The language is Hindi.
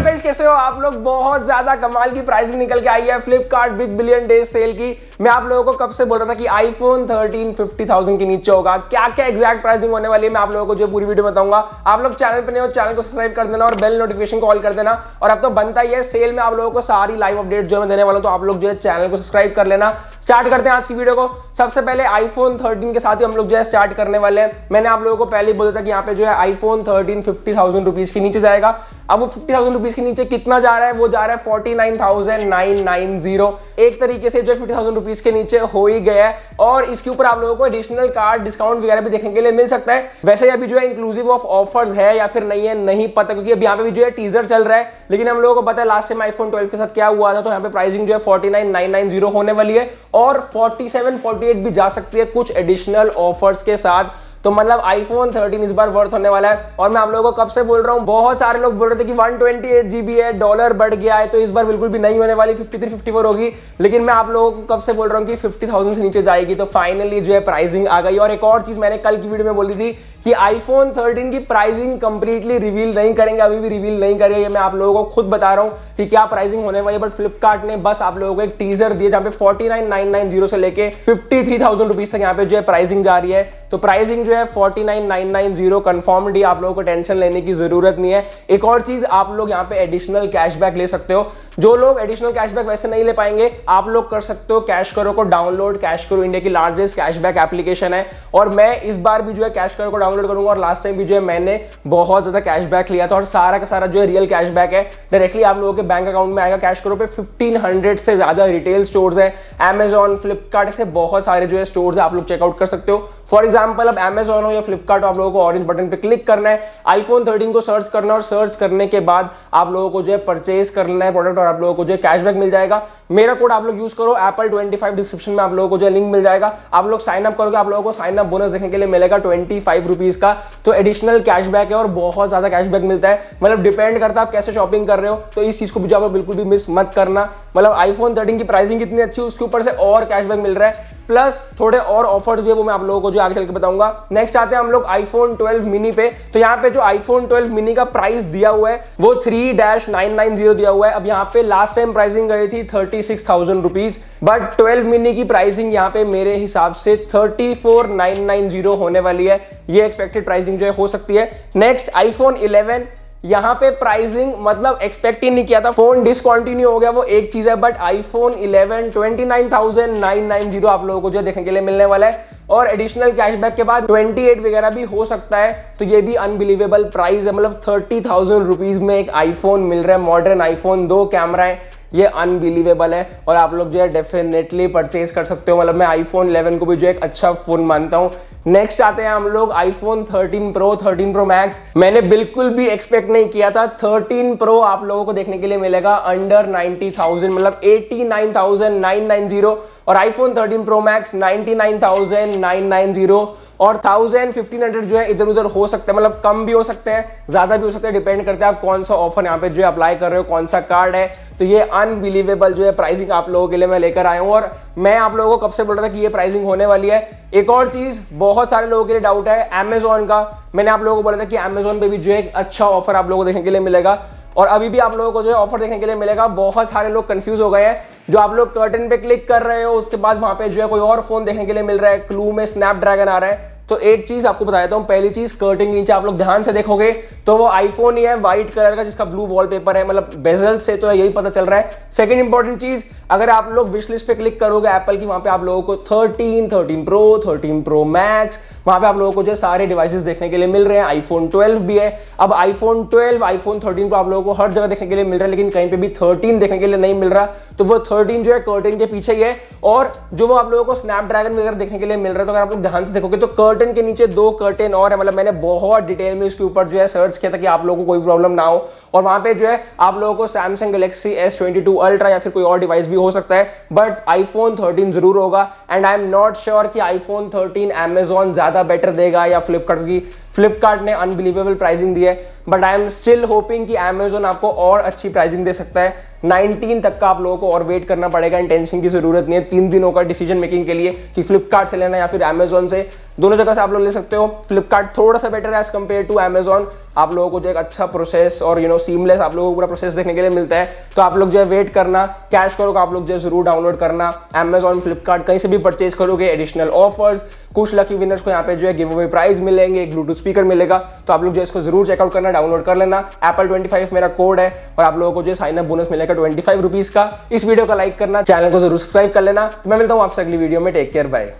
हेलो गाइस कैसे हो? आप लोग बहुत ज़्यादा कमाल की प्राइसिंग निकल के आई है। Flipkart big billion days sale की। मैं आप लोगों को कब से बोल रहा था कि आईफोन 13 50,000 के नीचे होगा। क्या क्या एग्जैक्ट प्राइसिंग होने वाली है मैं आप लोगों को जो पूरी वीडियो बताऊँगा। आप लोग चैनल पर नहीं हो चैनल को सब्सक्राइब कर देना और बेल नोटिफिकेशन कॉल कर देना। और अब तो बनता ही है सेल में आप लोगों को सारी लाइव अपडेट जो मैं देने वाला हूँ तो आप लोग जो है चैनल को सब्सक्राइब कर लेना। स्टार्ट करते हैं आज की वीडियो को। सबसे पहले आईफोन 13 के साथ ही हम लोग जो है स्टार्ट करने वाले हैं। मैंने आप लोगों को पहले ही बोला था कि यहाँ पे जो है आईफोन 13 फिफ्टी थाउज़ेंड रुपीज़ के नीचे जाएगा। अब वो फिफ्टी थाउज़ेंड रुपीज़ के नीचे कितना जा रहा है? वो जा रहा है forty nine thousand nine nine zero एक तरीके से जो फिफ्टी थाउज़ेंड रुपीज़ के नीचे हो ही गया है। और इसके ऊपर आप लोगों को एडिशनल कार्ड डिस्काउंट वगैरह भी देखने के लिए मिल सकता है। वैसे अभी जो है इंक्लूसिव ऑफ़ ऑफर्स है या फिर नहीं है, नहीं पता, क्योंकि अभी यहाँ पे भी जो है टीजर चल रहा है। लेकिन हम लोगों को पता है लास्ट टाइम आईफोन ट्वेल्व के साथ क्या हुआ था तो यहाँ पे प्राइसिंग जो है फोर्टी होने वाली है। और फोर्टी सेवन फोर्टी एट भी जा सकती है कुछ एडिशनल ऑफर्स के साथ। तो मतलब आईफोन 13 इस बार वर्थ होने वाला है। और मैं आप लोगों को कब से बोल रहा हूँ बहुत सारे लोग बोल रहे थे कि 128 जीबी है डॉलर बढ़ गया है तो इस बार बिल्कुल भी नहीं होने वाली 53 54 होगी। लेकिन मैं आप लोगों को कब से बोल रहा हूँ कि 50,000 से नीचे जाएगी तो फाइनली जो है प्राइसिंग आ गई। और एक और चीज़ मैंने कल की वीडियो में बोली थी कि आईफोन 13 की प्राइसिंग कंप्लीटली रिवील नहीं करेंगे, अभी भी रिवील नहीं करेंगे। मैं आप लोगों को खुद बता रहा हूँ कि क्या प्राइसिंग होने वाली है बट फ्लिपकार्ट ने बस आप लोगों को एक टीजर दिया जहाँ पे forty nine nine nine zero से लेके फिफ्टी थ्री थाउज़ेंड रुपीज़ तक यहाँ पे जो है प्राइसिंग जा रही है। तो प्राइसिंग जो है forty nine nine nine zero confirmed आप लोगों को टेंशन लेने की ज़रूरत नहीं है। एक और चीज़ आप लोग यहाँ पे एडिशनल कैशबैक ले सकते हो। जो लोग एडिशनल कैशबैक वैसे नहीं ले पाएँगे, आप लोग कर सकते हो कैश करो को डाउनलोड कैश करो इंडिया की लार्जेस्ट कैशबैक एप्लीकेशन है। और मैं इस बार भी जो है कैश करो को डाउनलोड करूँगा और लास्ट टाइम भी जो है मैंने बहुत ज़्यादा कैशबैक लिया था और सारा का सारा जो है रियल कैशबैक है। डायरेक्टली आप लोगों के बैंक अकाउंट में आएगा कैश करो पे फिफ्टीन से ज़्यादा रिटेल स्टोर्स है। एमेजॉन फ्लिपकार्ट से बहुत सारे जो है स्टोर्स आप लोग चेकआउट कर सकते हो। फॉर एग्ज़ाम्पल अब एमेजॉन हो या फ्लिपकार्ट आप लोगों को ऑरेंज बटन पे क्लिक करना है। आईफोन 13 को सर्च करना और सर्च करने के बाद आप लोगों को जो है परचेज करना है प्रोडक्ट और आप लोगों को जो है कैशबैक मिल जाएगा। मेरा कोड आप लोग यूज़ करो एप्पल 25 डिस्क्रिप्शन में आप लोगों को जो है लिंक मिल जाएगा। आप लोग साइन अप करोगे, आप लोगों को साइन अप बोनस देखने के लिए मिलेगा ट्वेंटी फाइव रुपीज़ का तो एडिशनल कैशबैक है और बहुत ज़्यादा कैशबैक मिलता है। मतलब डिपेंड करता है आप कैसे शॉपिंग कर रहे हो तो इस चीज़ को आप बिल्कुल भी मिस मत करना। मतलब आईफोन थर्टीन की प्राइसिंग कितनी अच्छी उसके ऊपर से और कैशबैक मिल रहा है। प्लस थोड़े और ऑफर्स भी है, वो मैं आप लोगों को जो आगे चल के बताऊँगा। नेक्स्ट आते हैं हम लोग आईफोन 12 मिनी पे। तो यहाँ पे जो आईफोन 12 मिनी का प्राइस दिया हुआ है, वो three dash nine nine zero दिया हुआ है। अब यहाँ पे लास्ट टाइम प्राइसिंग गई थी thirty six thousand rupees but twelve mini की प्राइसिंग यहाँ पे मेरे हिसाब से thirty four nine nine zero होने वाली है। ये एक्सपेक्टेड प्राइसिंग जो है, हो सकती है। नेक्स्ट आईफोन इलेवन यहाँ पे प्राइसिंग मतलब एक्सपेक्ट ही नहीं किया था। फ़ोन डिसकॉन्टिन्यू हो गया वो एक चीज़ है बट आईफोन 11 29,990 आप लोगों को जो देखने के लिए मिलने वाला है। और एडिशनल कैशबैक के बाद 28 वगैरह भी हो सकता है तो ये भी अनबिलीवेबल प्राइस है। मतलब थर्टी थाउज़ेंड रुपीज़ में एक आईफोन मिल रहा है मॉडर्न आईफोन दो कैमरा है। ये अनबिलीवेबल है। और आप लोग जो है डेफिनेटली परचेज कर सकते हो। मतलब मैं आईफोन 11 को भी जो एक अच्छा फ़ोन मानता हूँ। नेक्स्ट आते हैं हम लोग आईफोन 13 प्रो 13 प्रो मैक्स मैंने बिल्कुल भी एक्सपेक्ट नहीं किया था। 13 प्रो आप लोगों को देखने के लिए मिलेगा अंडर 90,000 मतलब 89,990 और आईफोन 13 प्रो मैक्स 99,990 और थाउज़ेंड फिफ्टीन हंड्रेड जो है इधर उधर हो सकते हैं मतलब कम भी हो सकते हैं, ज़्यादा भी हो सकते हैं डिपेंड करते हैं आप कौन सा ऑफ़र यहाँ पे जो है अप्लाई कर रहे हो, कौन सा कार्ड है। तो ये अनबिलीवेबल जो है प्राइसिंग आप लोगों के लिए मैं लेकर आया हूँ और मैं आप लोगों को कब से बोल रहा था कि ये प्राइसिंग होने वाली है। एक और चीज़, बहुत सारे लोगों के लिए डाउट है अमेजोन का। मैंने आप लोगों को बोला था कि अमेजोन पे भी जो है अच्छा ऑफ़र आप लोगों को देखने के लिए मिलेगा। और अभी भी आप लोगों को जो है ऑफ़र देखने के लिए मिलेगा। बहुत सारे लोग कंफ्यूज हो गए हैं। जो आप लोग कर्टन पे क्लिक कर रहे हो, उसके बाद वहाँ पे जो है कोई और फ़ोन देखने के लिए मिल रहा है क्लू में स्नैपड्रैगन आ रहा है। तो एक चीज़ आपको बता देता हूँ पहली चीज़ कर्टन के नीचे आप लोग ध्यान से देखोगे तो वो आईफोन ही है व्हाइट कलर का जिसका ब्लू वॉलपेपर है मतलब बेजल से तो यही पता चल रहा है। सेकंड इंपॉर्टेंट चीज़ अगर आप लोग विश लिस्ट पे क्लिक करोगे एप्पल की वहाँ पे आप लोगों को 13, 13 प्रो 13 प्रो मैक्स वहाँ पे आप लोगों को जो सारे डिवाइसेस देखने के लिए मिल रहे हैं। आईफोन 12 भी है। अब आईफोन 12 आईफोन 13 को आप लोगों को हर जगह देखने के लिए मिल रहा है लेकिन कहीं पे भी 13 देखने के लिए नहीं मिल रहा। तो वो 13 जो है कर्टन के पीछे ही है। और जो वो आप लोगों को स्नैपड्रैगन वगैरह देखने के लिए मिल रहा है तो अगर आप लोग ध्यान से देखोगे तो कर्टन के नीचे दो कर्टन और है मतलब मैंने बहुत डिटेल में उसके ऊपर जो है सर्च किया था कि आप लोगों को कोई प्रॉब्लम ना हो। और वहाँ पे जो है आप लोगों को Samsung Galaxy S twenty two ultra या फिर कोई और डिवाइस भी हो सकता है बट आईफोन 13 ज़रूर होगा। And I am not sure कि आईफोन 13 अमेजोन ज़्यादा बेटर देगा या फ्लिपकार्ट की फ्लिपकार्ट ने अनबिलीवेबल प्राइसिंग दी है। But I am still hoping कि अमेजोन आपको और अच्छी प्राइसिंग दे सकता है। 19 तक का आप लोगों को और वेट करना पड़ेगा टेंशन की ज़रूरत नहीं है। तीन दिनों का डिसीज़न मेकिंग के लिए कि फ्लिपकार्ट से लेना या फिर अमेजोन से। दोनों जगह से आप लोग ले सकते हो। फ्लिपकार्ट थोड़ा सा बेटर है एज कंपेयर टू अमेजोन आप लोगों को जो एक अच्छा प्रोसेस और यू नो सीमलेस आप लोगों को पूरा प्रोसेस देखने के लिए मिलता है। तो आप लोग जो है वेट करना। कैश करो आप लोग जो है ज़रूर डाउनलोड करना। अमेजोन फ्लिपकार्ट कहीं से भी परचेज करोगे एडिशनल ऑफर्स कुछ लकी विनर्स को यहाँ पे जो है गिव अवे प्राइज मिलेंगे, एक ब्लूटूथ स्पीकर मिलेगा तो आप लोग जो इसको ज़रूर चेकआउट करना डाउनलोड कर लेना। एप्पल 25 मेरा कोड है और आप लोगों को जो साइन अप बोनस मिलेगा ट्वेंटी फाइव का। इस वीडियो का लाइक करना चैनल को ज़रूर सब्सक्राइब कर लेना। तो मैं मिलता हूँ आपसे अगली वीडियो में। Take care bye